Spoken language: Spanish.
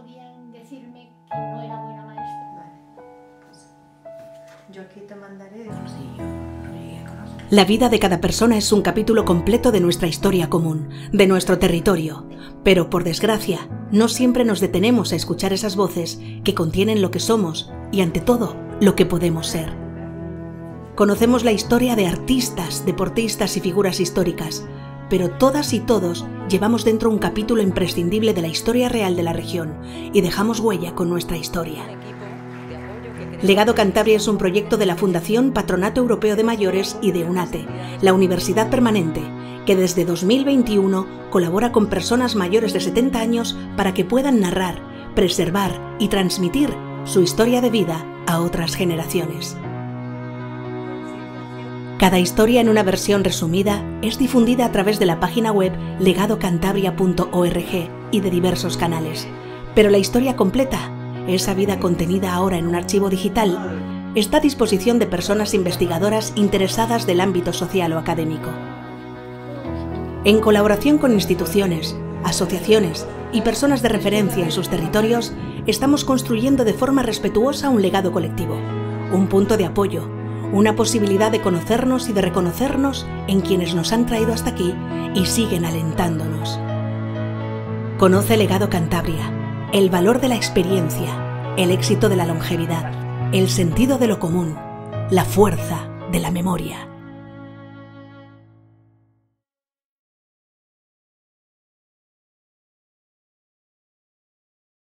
podían decirme que no era buena maestra. Yo aquí te mandaré. La vida de cada persona es un capítulo completo de nuestra historia común, de nuestro territorio, pero por desgracia, no siempre nos detenemos a escuchar esas voces que contienen lo que somos y ante todo, lo que podemos ser. Conocemos la historia de artistas, deportistas y figuras históricas, pero todas y todos llevamos dentro un capítulo imprescindible de la historia real de la región y dejamos huella con nuestra historia. Legado Cantabria es un proyecto de la Fundación Patronato Europeo de Mayores y de UNATE, la Universidad Permanente, que desde 2021 colabora con personas mayores de 70 años para que puedan narrar, preservar y transmitir su historia de vida a otras generaciones. Cada historia en una versión resumida es difundida a través de la página web legadocantabria.org y de diversos canales, pero la historia completa esa vida contenida ahora en un archivo digital está a disposición de personas investigadoras interesadas del ámbito social o académico. En colaboración con instituciones, asociaciones y personas de referencia en sus territorios, estamos construyendo de forma respetuosa un legado colectivo, un punto de apoyo, una posibilidad de conocernos y de reconocernos en quienes nos han traído hasta aquí y siguen alentándonos. Conoce Legado Cantabria el valor de la experiencia, el éxito de la longevidad, el sentido de lo común, la fuerza de la memoria.